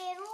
Perú.